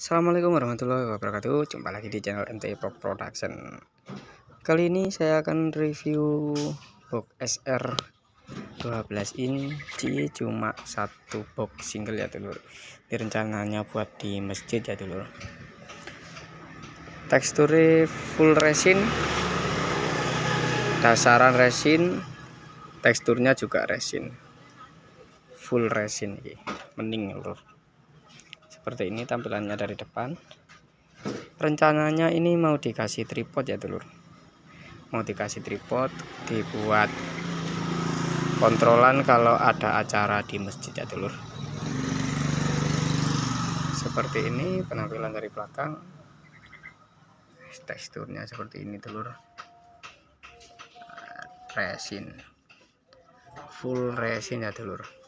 Assalamualaikum warahmatullahi wabarakatuh. Jumpa lagi di channel MTI Pro Production. Kali ini saya akan review box SR 12 inci Cuma satu box single ya dulur. Ini rencananya buat di masjid ya dulur. Teksturnya full resin Dasaran resin Teksturnya juga resin. Full resin Mending dulur seperti ini tampilannya dari depan. Rencananya ini mau dikasih tripod ya dulur mau dikasih tripod dibuat kontrolan kalau ada acara di masjid ya dulur seperti ini penampilan dari belakang. Teksturnya seperti ini dulur resin. Full resin ya dulur